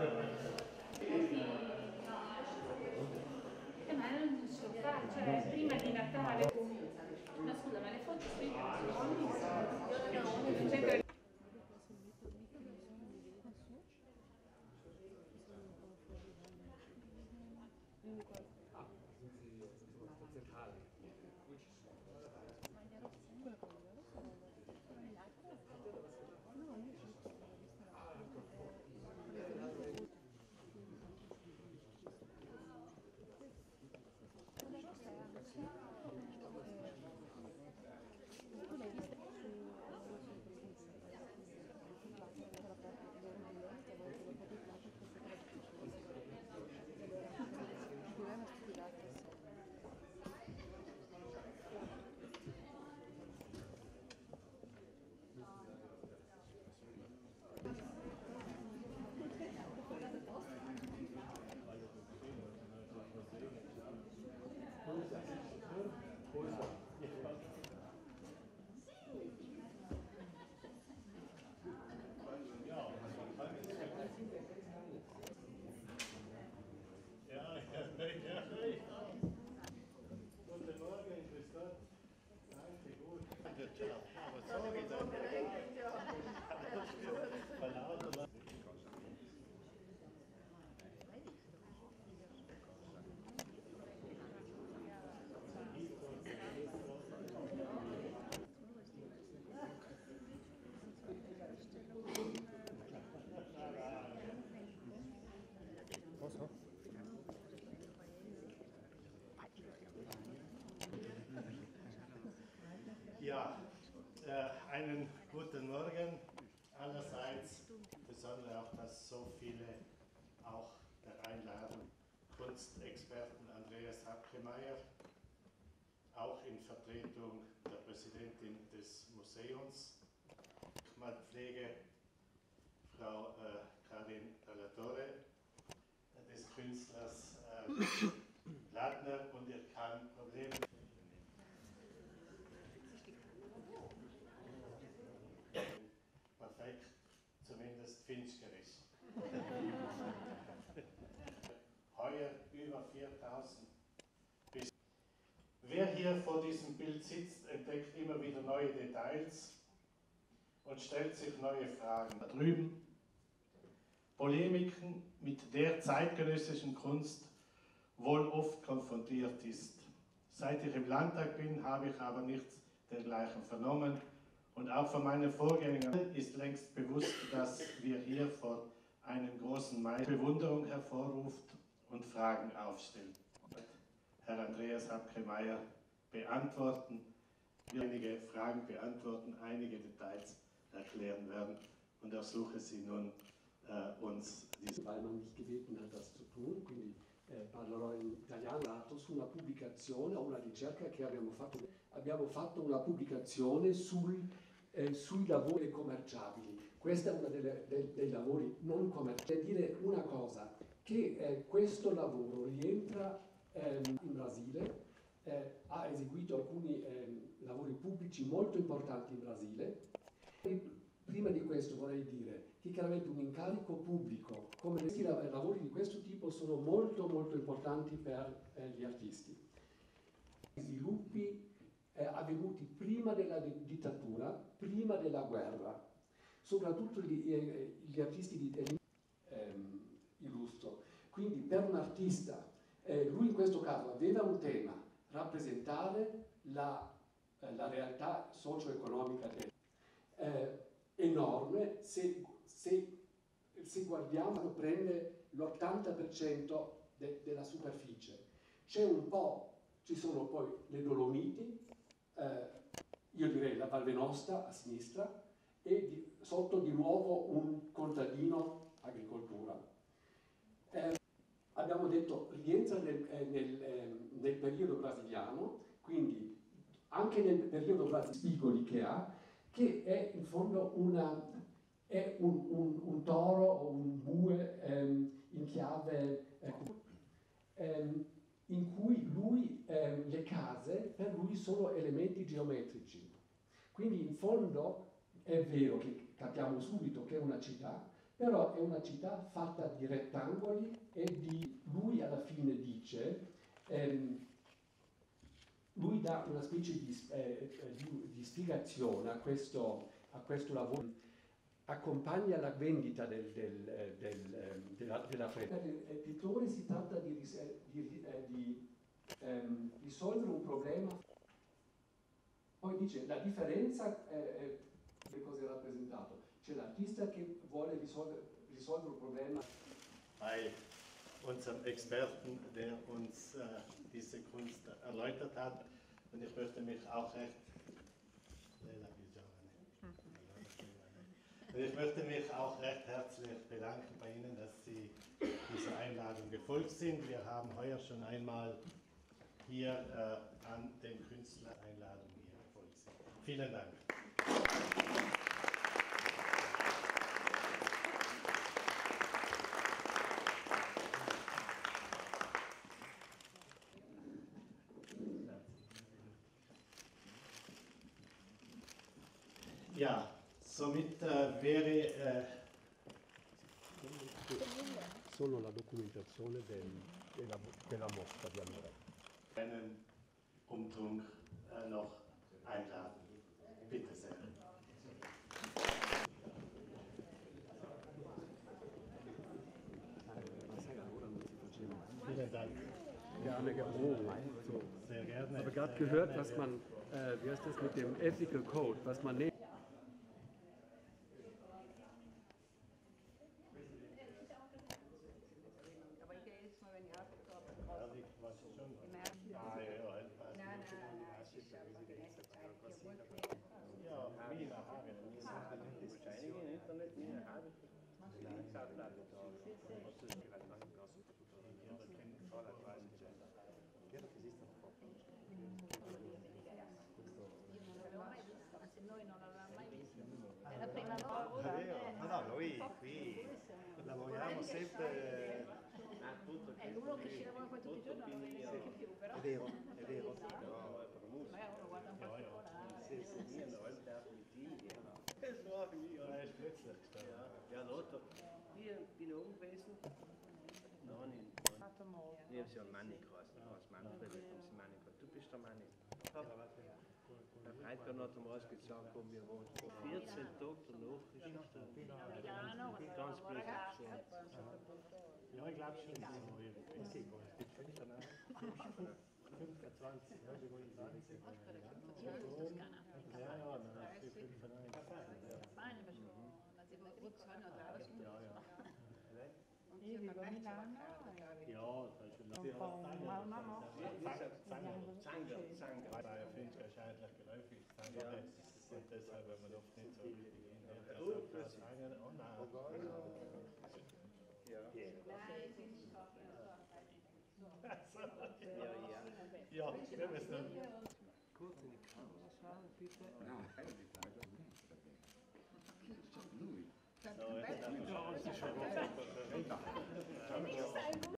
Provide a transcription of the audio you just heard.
Eh, ma non ce lo fa, cioè prima di Natale. No scusa, ma le foto sui Cioè, Ja, Hapkemeyer, auch in Vertretung der Präsidentin des Museums. Denkmalpflege, Frau äh, Karin Dallatore, äh, des Künstlers äh, Ladner hier vor diesem Bild sitzt, entdeckt immer wieder neue Details und stellt sich neue Fragen. Da drüben Polemiken mit der zeitgenössischen Kunst wohl oft konfrontiert ist. Seit ich im Landtag bin, habe ich aber nichts dergleichen vernommen. Und auch von meinen Vorgängern ist längst bewusst, dass wir hier vor einem großen Meister Bewunderung hervorruft und Fragen aufstellt. Herr Andreas Hapke-Meyer beantworten, wir einige Fragen beantworten, einige Details erklären werden und ersuche Sie nun, äh, uns diese weil man mich gebeten hat, das zu tun, quindi eh, parlerò in italiano su una pubblicazione una ricerca che abbiamo fatto. Abbiamo fatto una pubblicazione sul, eh, sui lavori commerciabili. Questo è uno delle, dei, dei lavori non commerciabili. dire una cosa, che eh, questo lavoro rientra ehm, in Brasile, eh, ha eseguito alcuni ehm, lavori pubblici molto importanti in Brasile. E prima di questo vorrei dire che chiaramente un incarico pubblico, come questi lavori di questo tipo, sono molto molto importanti per eh, gli artisti. Sviluppi eh, avvenuti prima della dittatura, prima della guerra, soprattutto gli, eh, gli artisti di ehm, illustro. Quindi per un artista, eh, lui in questo caso aveva un tema, rappresentare la, eh, la realtà socio-economica del eh, enorme, se, se, se, guardiamo prende l'80% de, della superficie. C'è un po', ci sono poi le Dolomiti, eh, io direi la Val Venosta a sinistra, e di, sotto di nuovo un contadino agricoltura. Eh, abbiamo detto rientra nel, eh, nel, eh, nel, periodo brasiliano, quindi anche nel periodo brasiliano che ha, che è in fondo una, è un, un, un, toro o un bue ehm, in chiave ecco, ehm, in cui lui, ehm, le case per lui sono elementi geometrici. Quindi in fondo è vero che capiamo subito che è una città, però è una città fatta di rettangoli e di, lui alla fine dice, ehm, lui dà una specie di, eh, di, di spiegazione a questo, a questo lavoro accompagna la vendita del, del, eh, del, ehm, della, della fredda. Per il pittore si tratta di, di, eh, ehm, risolvere un problema. Poi dice la differenza è, è che cosa l'artista che vuole risolvere, risolvere un problema. Bei unserem Experten, der uns äh, diese Kunst erläutert hat. Und ich möchte mich auch recht ich möchte mich auch recht herzlich bedanken bei Ihnen, dass Sie dieser Einladung gefolgt sind. Wir haben heuer schon einmal hier äh, an den Künstler Einladung hier gefolgt. Vielen Dank. Ja, Somit äh, wäre äh, solo la documentazione del, della, della, mostra di allora. Einen Umtrunk äh, noch einladen. Bitte sehr. Vielen Dank. Gerne, gerne. So. Sehr gerne. Ich habe gerade gehört, was man, äh, wie heißt das mit dem Ethical Code, was man sempre appunto è l'uno che ci lavora qua tutti i giorni non lo vede neanche più però. È vero è vero. però magari uno guarda un po' ancora sì sì sì no è das war wie oder Spitze ja ja Lotto hier bin oben gewesen nein in Nee, sie haben Manni geheißen, als Manfred, haben sie Manni geheißen. Du bist der Manni. Leute noch zum Ausgezahlt kommen, wir waren 14 Tage danach Geschichte. Ganz blöd. Ja, ich glaube schon, das ist egal. 25, ja, die wollen 20. Ja, ja, dann hast du 95. Meine Beschwörung. Also, ich habe keine Ahnung, Ja, ja. Und sie haben Milano. Ja, das ist schon lange. Zanger und deshalb, wenn man oft nicht so richtig gehen. Deshalb Zanger, oh nein. Ja, wir wissen. Kurz in die Kamera schauen, bitte. So, jetzt haben wir schon.